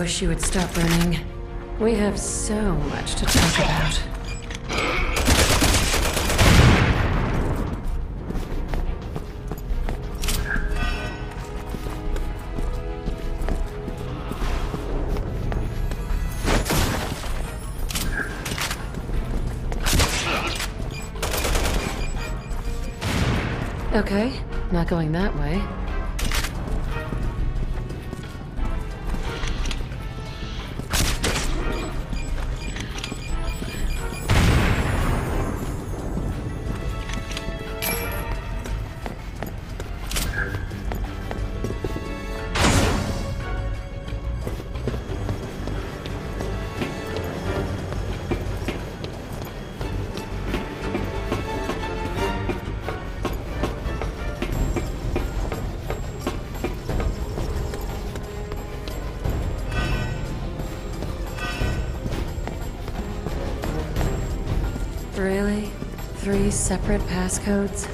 Wish you would stop running. We have so much to talk about. Okay, not going that way. Really? Three separate passcodes?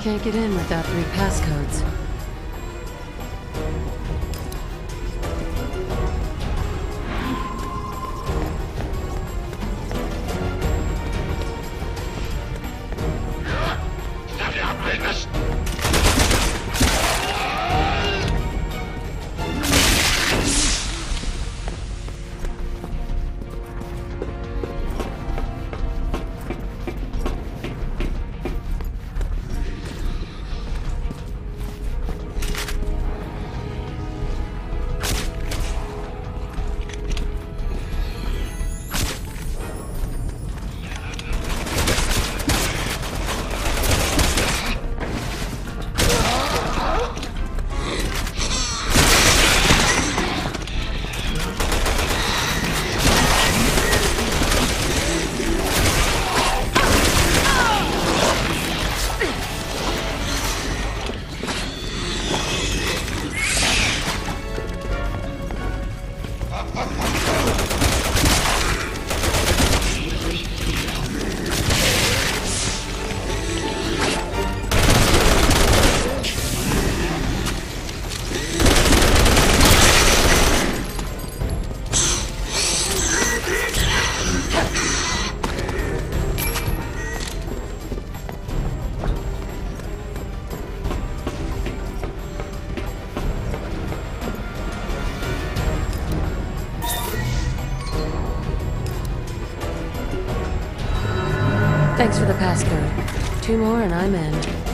Can't get in without three passcodes. Thanks for the passcode. Two more and I'm in.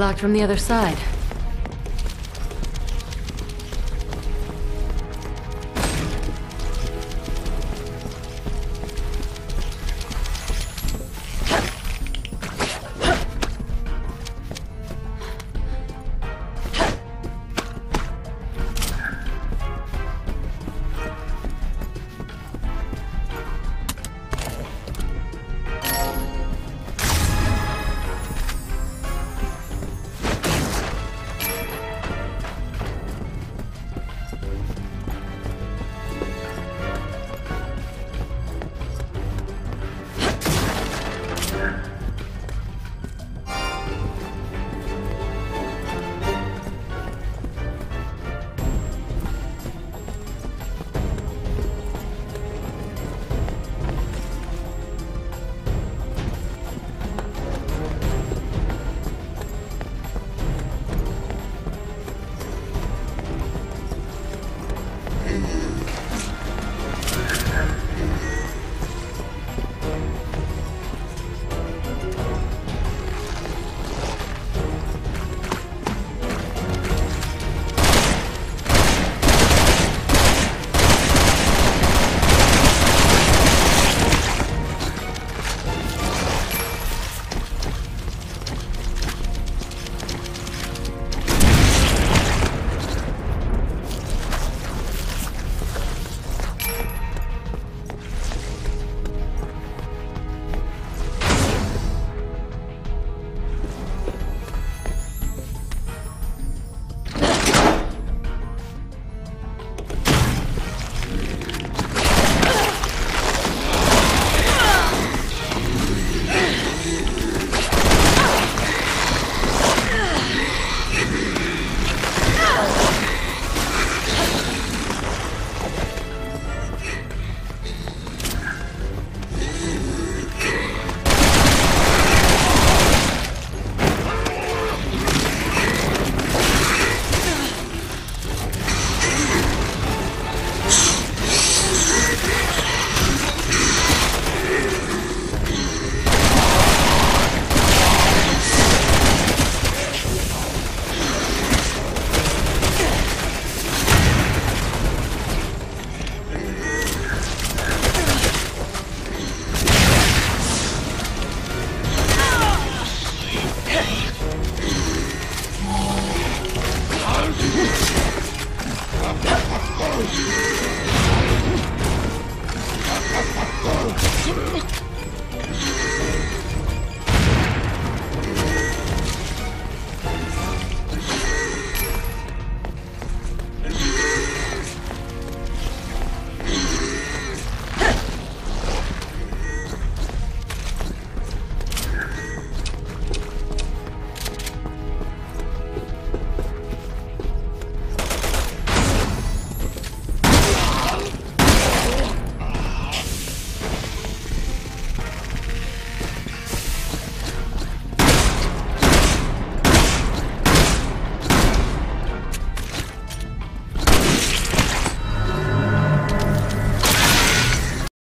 Locked from the other side.